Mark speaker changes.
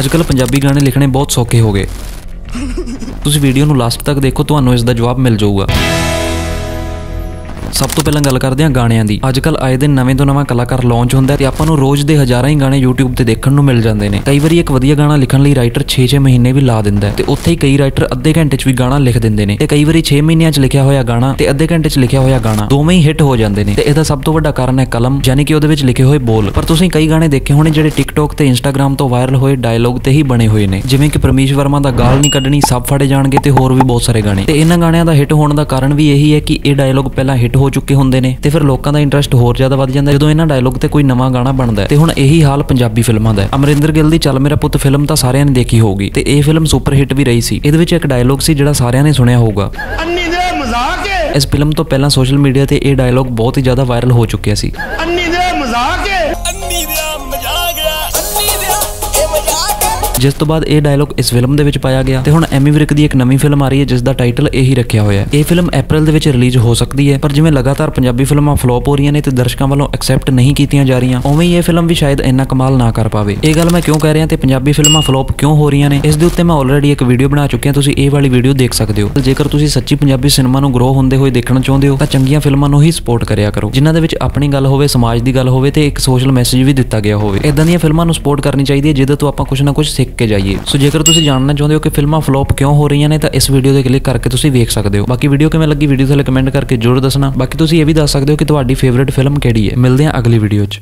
Speaker 1: ਅੱਜਕੱਲ ਪੰਜਾਬੀ ਗਾਣੇ ਲਿਖਣੇ ਬਹੁਤ ਸੌਖੇ ਹੋ ਗਏ। ਤੁਸੀਂ ਵੀਡੀਓ ਨੂੰ ਲਾਸਟ ਤੱਕ ਦੇਖੋ, ਤੁਹਾਨੂੰ ਇਸ ਦਾ ਜਵਾਬ ਮਿਲ ਜਾਊਗਾ। ਸਭ ਤੋਂ ਪਹਿਲਾਂ ਗੱਲ ਕਰਦੇ ਹਾਂ ਗਾਣਿਆਂ ਦੀ। ਅੱਜ ਅੱਜਕੱਲ ਆਏ ਦਿਨ ਨਵੇਂ ਤੋਂ ਨਵਾਂ ਕਲਾਕਾਰ ਲਾਂਚ ਹੁੰਦਾ ਹੈ ਤੇ ਆਪਾਂ ਨੂੰ ਰੋਜ਼ ਦੇ ਹਜ਼ਾਰਾਂ ਹੀ ਗਾਣੇ YouTube ਤੇ ਦੇਖਣ ਨੂੰ ਮਿਲ ਜਾਂਦੇ ਨੇ। ਕਈ ਵਾਰੀ ਇੱਕ ਵਧੀਆ ਗਾਣਾ ਲਿਖਣ ਲਈ ਰਾਈਟਰ 6-6 ਮਹੀਨੇ ਵੀ ਲਾ ਦਿੰਦਾ ਹੈ ਤੇ ਉੱਥੇ ਹੀ ਕਈ ਰਾਈਟਰ ਅੱਧੇ ਘੰਟੇ 'ਚ ਵੀ ਗਾਣਾ ਲਿਖ ਦਿੰਦੇ ਨੇ। ਤੇ ਕਈ ਵਾਰੀ 6 ਮਹੀਨਿਆਂ 'ਚ ਲਿਖਿਆ ਹੋਇਆ ਗਾਣਾ ਤੇ ਅੱਧੇ ਘੰਟੇ 'ਚ ਲਿਖਿਆ ਹੋਇਆ ਗਾਣਾ ਦੋਵੇਂ ਹੀ ਹਿੱਟ ਹੋ ਜਾਂਦੇ ਨੇ। ਤੇ ਇਹਦਾ ਸਭ ਤੋਂ ਵੱਡਾ ਕਾਰਨ ਹੈ ਕਲਮ, ਯਾਨੀ ਕਿ ਉਹਦੇ ਵਿੱਚ ਲਿਖੇ ਹੋਏ ਬੋਲ। ਪਰ ਤੁਸੀਂ ਕਈ ਗਾਣੇ ਦੇਖੇ ਹੋਣੇ ਜਿਹੜੇ TikTok ਤੇ Instagram ਤੋਂ ਵਾਇਰਲ ਹੋਏ ਡਾਇਲੌਗ ਤੇ ਹੀ ਬਣੇ ਹੋਏ ਨੇ। ਜਿਵੇਂ ਕਿ ਪਰਮੇਸ਼ ਵਰਮਾ ਦਾ ਗਾਲ ਨਹੀਂ ਕੱਢਣੀ, ਸਭ ਫੜੇ ਜਾਣਗੇ ਤੇ ਹੋਰ ਵੀ ਬਹੁਤ ਸਾਰੇ ਗਾਣੇ। ਤੇ ਇਹਨਾਂ ਗਾਣਿਆਂ ਦਾ ਹਿੱਟ ਹੋਣ ਦਾ ਕਾਰਨ ਵੀ ਇਹੀ ਹੈ ਕਿ ਇਹ ਡਾਇਲੌਗ ਪਹਿਲਾਂ ਹਿੱਟ ਹੋ ਚੁੱਕੇ ਹੁੰਦੇ ਨੇ ਤੇ ਫਿਰ ਲੋਕਾਂ ਦਾ ਇੰਟਰਸਟ ਹੋਰ ਜ਼ਿਆਦਾ ਵੱਧ ਜਾਂਦਾ। ਜਦੋਂ ਇਹਨਾਂ ਡਾਇਲੌਗ ਤੇ ਕੋਈ ਨਵਾਂ ਗਾਣਾ ਬਣਦਾ ਤੇ ਹੁਣ ਇਹੀ ਹਾਲ ਪੰਜਾਬੀ ਫਿਲਮਾਂ ਦਾ ਹੈ। ਅਮਰਿੰਦਰ ਗਿੱਲ ਦੀ ਚੱਲ ਮੇਰਾ ਪੁੱਤ ਫਿਲਮ ਤਾਂ ਸਾਰਿਆਂ ਨੇ ਦੇਖੀ ਹੋਊਗੀ ਤੇ ਇਹ ਫਿਲਮ ਸੁਪਰ ਹਿੱਟ ਵੀ ਰਹੀ ਸੀ। ਇਹਦੇ ਵਿੱਚ ਇੱਕ ਡਾਇਲੌਗ ਸੀ ਜਿਹੜਾ ਸਾਰਿਆਂ ਨੇ ਸੁਣਿਆ ਹੋਊਗਾ।
Speaker 2: ਅੰਨੀ ਦੇ ਮਜ਼ਾਕ ਹੈ
Speaker 1: ਇਸ ਫਿਲਮ ਤੋਂ ਪਹਿਲਾਂ ਸੋਸ਼ਲ ਮੀਡੀਆ ਤੇ ਇਹ ਡਾਇਲੌਗ ਬਹੁਤ ਹੀ ਜ਼ਿਆਦਾ ਵਾਇਰਲ ਹੋ ਚੁੱਕਿਆ ਸੀ।
Speaker 2: ਅੰਨੀ ਦੇ ਮਜ਼ਾਕ ਹੈ
Speaker 1: ਜਿਸ ਤੋਂ ਬਾਅਦ ਇਹ ਡਾਇਲੌਗ ਇਸ ਫਿਲਮ ਦੇ ਵਿੱਚ ਪਾਇਆ ਗਿਆ ਤੇ ਹੁਣ ਐਮੀ ਵਿਰਕ ਦੀ ਇੱਕ ਨਵੀਂ ਫਿਲਮ ਆ ਰਹੀ ਹੈ, ਜਿਸ ਦਾ ਟਾਈਟਲ ਇਹੀ ਰੱਖਿਆ ਹੋਇਆ ਹੈ। ਇਹ ਫਿਲਮ ਅਪ੍ਰੈਲ ਦੇ ਵਿੱਚ ਰਿਲੀਜ਼ ਹੋ ਸਕਦੀ ਹੈ, ਪਰ ਜਿਵੇਂ ਲਗਾਤਾਰ ਪੰਜਾਬੀ ਫਿਲਮਾਂ ਫਲੋਪ ਹੋ ਰਹੀਆਂ ਨੇ ਤੇ ਦਰਸ਼ਕਾਂ ਵੱਲੋਂ ਐਕਸੈਪਟ ਨਹੀਂ ਕੀਤੀਆਂ ਜਾ ਰਹੀਆਂ, ਉਵੇਂ ਹੀ ਇਹ ਫਿਲਮ ਵੀ ਸ਼ਾਇਦ ਇੰਨਾ ਕਮਾਲ ਨਾ ਕਰ ਪਾਵੇ। ਇਹ ਗੱਲ ਮੈਂ ਕਿਉਂ ਕਹਿ ਰਿਹਾ ਤੇ ਪੰਜਾਬੀ ਫਿਲਮਾਂ ਫਲੋਪ ਕਿਉਂ ਹੋ ਰਹੀਆਂ ਨੇ, ਇਸ ਦੇ ਉੱਤੇ ਮੈਂ ਆਲਰੇਡੀ ਇੱਕ ਵੀਡੀਓ ਬਣਾ ਚੁੱਕਿਆ ਤੁਸੀਂ ਇਹ ਵਾਲੀ ਵੀਡੀਓ ਦੇਖ ਸਕਦੇ ਹੋ। ਜੇਕਰ ਤੁਸੀਂ ਸੱਚੀ ਪੰਜਾਬੀ ਸਿਨੇਮਾ ਨੂੰ ਗਰੋ ਹੁੰਦੇ ਹੋਏ ਦੇਖਣਾ ਚਾਹੁੰਦੇ ਹੋ, ਤਾਂ ਚੰਗੀਆਂ ਫਿਲਮਾਂ ਨੂੰ ਹੀ ਸਪੋਰਟ ਕਰਿਆ ਕਰੋ, ਜਿਨ੍ਹਾਂ ਦੇ ਵਿੱਚ ਆਪਣੀ ਗੱਲ ਹੋਵੇ, ਸਮਾਜ ਦੀ ਗੱਲ ਹੋਵੇ ਤੇ ਇੱਕ ਸੋਸ਼ਲ ਮੈਸੇਜ ਵੀ ਦਿੱਤਾ ਗਿਆ ਹੋਵੇ। ਇਦਾਂ ਦੀਆਂ ਫਿਲਮਾਂ ਨੂੰ ਸਪੋਰਟ ਕਰਨੀ ਚਾਹੀਦੀ ਹੈ, ਜਿਹਦੇ ਤੋਂ ਆਪਾਂ ਕੁਝ ਨਾ ਕੁਝ ਸਿੱਖ ਕੇ ਜਾਈਏ। ਸੋ ਜੇਕਰ ਤੁਸੀਂ ਜਾਣਨਾ ਚਾਹੁੰਦੇ ਹੋ ਕਿ ਫਿਲਮਾਂ ਫਲॉप ਕਿਉਂ ਹੋ ਰਹੀਆਂ ਨੇ, ਤਾਂ ਇਸ ਵੀਡੀਓ ਦੇ ਕਲਿੱਕ ਕਰਕੇ ਤੁਸੀਂ ਵੇਖ ਸਕਦੇ ਹੋ। ਬਾਕੀ ਵੀਡੀਓ ਕਿਵੇਂ ਲੱਗੀ ਵੀਡੀਓ ਥੱਲੇ ਕਮੈਂਟ ਕਰਕੇ ਜ਼ਰੂਰ ਦੱਸਣਾ। ਬਾਕੀ ਤੁਸੀਂ ਇਹ ਵੀ ਦੱਸ ਸਕਦੇ ਹੋ ਕਿ ਤੁਹਾਡੀ ਫੇਵਰਿਟ ਫਿਲਮ ਕਿਹੜੀ ਹੈ। ਮਿਲਦੇ ਹਾਂ ਅਗਲੀ ਵੀਡੀਓ 'ਚ।